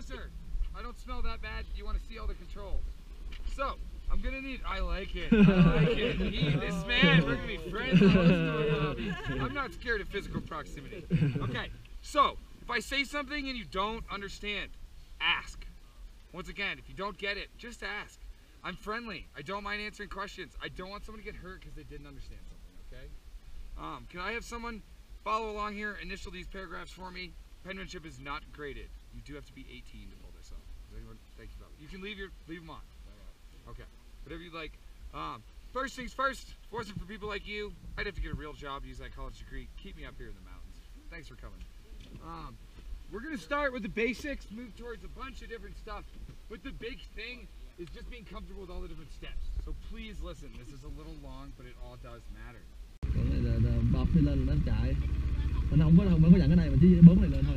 closer. I don't smell that bad. You want to see all the controls. So, I'm gonna need. I like it. I like it. He, this man, we're gonna be friends. Let's do it, Bobby. I'm not scared of physical proximity. Okay, so if I say something and you don't understand, ask. Once again, if you don't get it, just ask. I'm friendly. I don't mind answering questions. I don't want someone to get hurt because they didn't understand something. Okay. Um, can I have someone follow along here? Initial these paragraphs for me. Penmanship is not graded. You do have to be 18 to pull this up. Does anyone? Thank you, can leave your leave them on. Okay. Whatever you like. Um, first things first. Forcing for people like you. I'd have to get a real job, use that college degree. Keep me up here in the mountains. Thanks for coming. Um, we're gonna start with the basics, move towards a bunch of different stuff. But the big thing is just being comfortable with all the different steps. So please listen. This is a little long, but it all does matter. bọc lên chạy mình không có có cái này mình chỉ bấm này lên thôi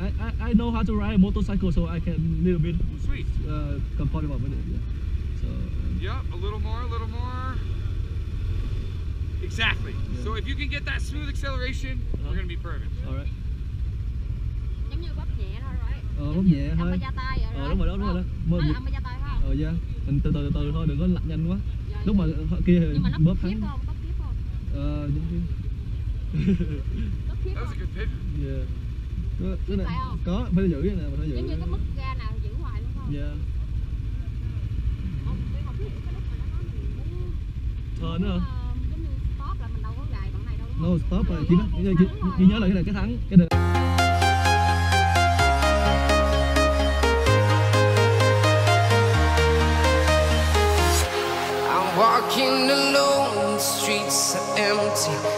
I, I, I know how to ride a motorcycle so I can little bit Sweet. uh, comfortable with it yeah. so um, Yep, a little more, a little more. Exactly. So if you can get that smooth acceleration, we're gonna be perfect. alright giống như bóp nhẹ thôi right. Ờ bóp nhẹ thôi. tay rồi ờ đúng rồi đó. Đúng rồi là ông mới ra tay phải không ờ yeah. Mình từ từ từ từ thôi đừng có lặn nhanh quá. Rồi, lúc mà kia nhưng mà nó bóp thắng ờ đúng khiếp That was a không? good pivot. yeah có, cái này phải không? có phải giữ cái này phải giữ giống như cái mức ga nào giữ hoài luôn không yeah không hiểu cái lúc mà nó nói mình muốn Turn nữa hả? ờ, giống như stop là mình đâu có gài bằng này đâu đúng no stop rồi đúng rồi. chỉ nhớ là cái này cái thắng cái này I'm walking alone, the streets are empty.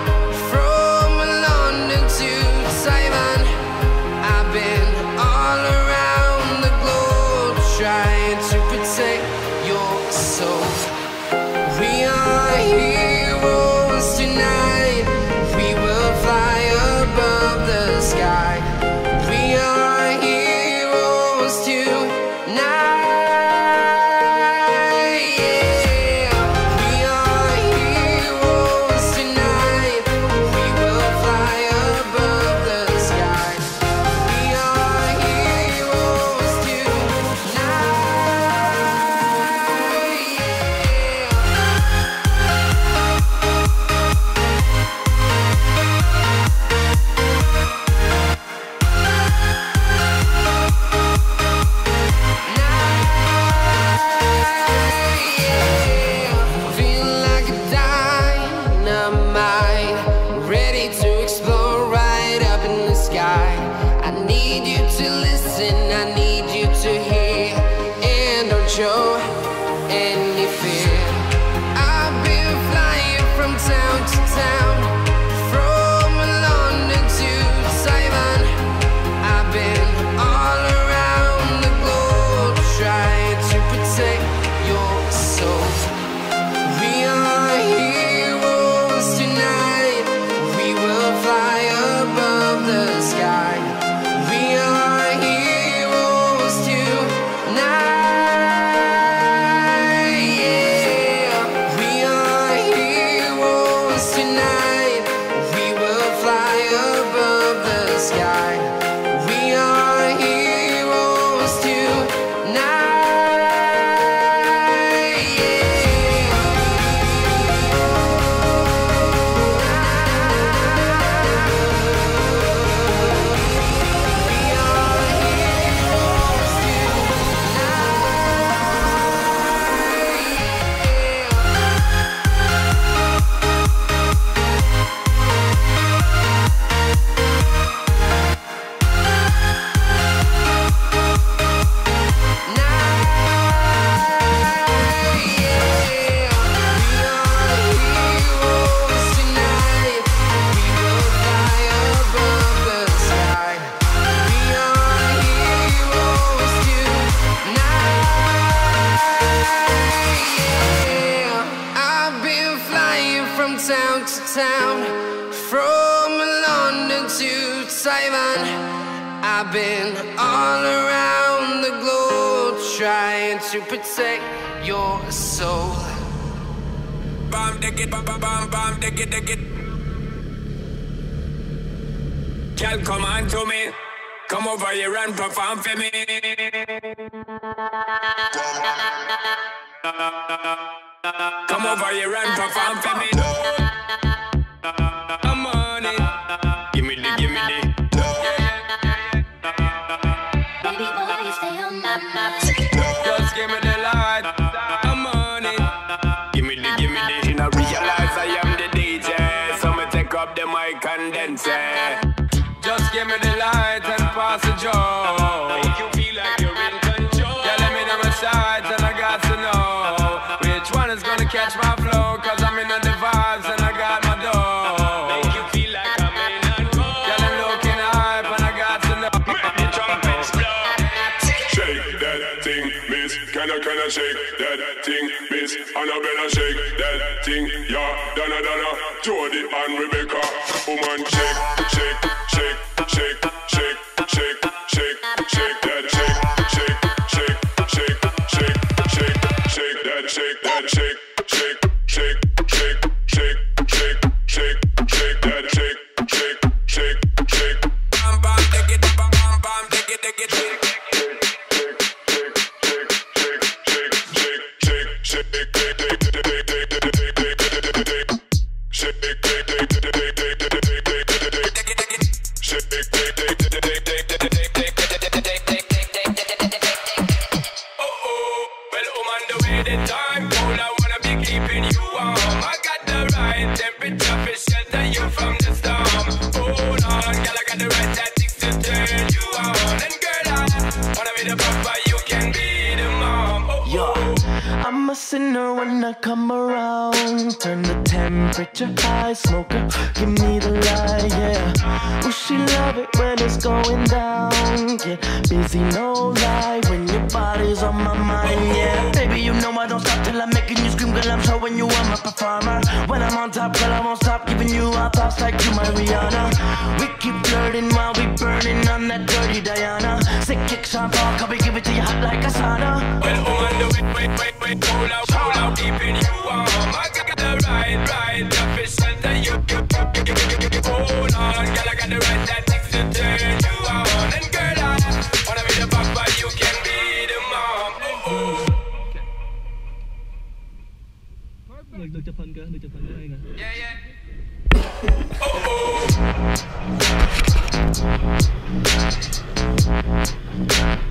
London to Taiwan. I've been all around the globe trying to protect your soul. Bam, dig it, bam, bam, bam, dig it, dig it. Girl, come on to me. Come over here and perform for me. Come over here and perform for me. insane. this. Can I, can I shake that thing, Miss better Shake that thing, yeah. Donna, Donna, Jody and Rebecca. Woman, shake, shake, shake, shake, shake, shake. Hola, Come around. Turn the temperature high, smoker, give me the light, yeah. Ooh, she love it when it's going down. Get busy, no lie, when your body's on my mind, yeah. Baby, you know I don't stop till I'm making you scream, girl. I'm showing you I'm a performer. When I'm on top, girl, I won't stop giving you our thoughts like you, my Rihanna. We keep flirting while we burning on that dirty Diana. Sick kicks on come we give it to you hot like a sauna. Hold out, hold out, keeping you warm. I got the right, right, you, you, you, you, you, you, you, hold on, girl, I got the right tactics to turn you on. And girl, I wanna be the papa, you can be the mom. Oh oh. được được chụp hình kìa được chụp hình ở đây nè Yeah, yeah. Oh oh.